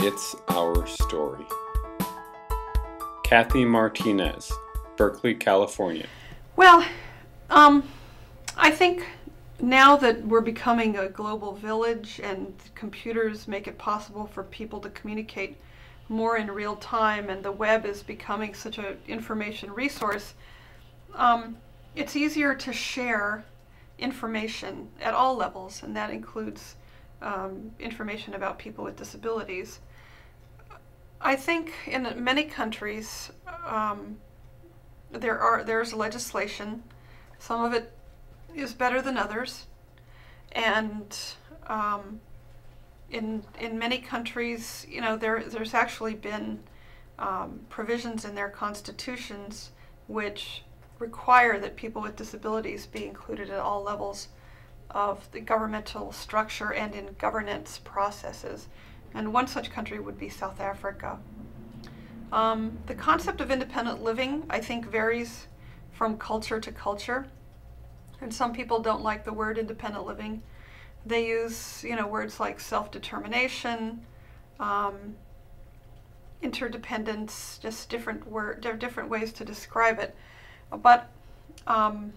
It's Our Story. Kathy Martinez, Berkeley, California. Well, um, I think now that we're becoming a global village and computers make it possible for people to communicate more in real time and the web is becoming such an information resource, um, it's easier to share information at all levels, and that includes um, information about people with disabilities. I think in many countries um, there are there's legislation. Some of it is better than others, and um, in in many countries, you know, there there's actually been um, provisions in their constitutions which require that people with disabilities be included at all levels of the governmental structure and in governance processes. And one such country would be South Africa. Um, the concept of independent living, I think, varies from culture to culture. And some people don't like the word independent living. They use, you know, words like self-determination, um, interdependence, just different word, different ways to describe it. But um,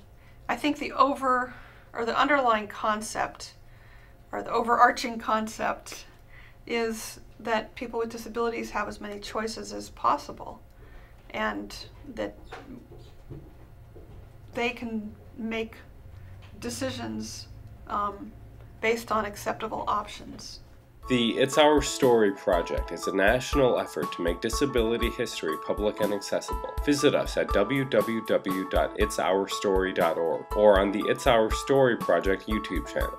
I think the over or the underlying concept or the overarching concept is that people with disabilities have as many choices as possible and that they can make decisions um, based on acceptable options. The It's Our Story project is a national effort to make disability history public and accessible. Visit us at www.itsourstory.org or on the It's Our Story project YouTube channel.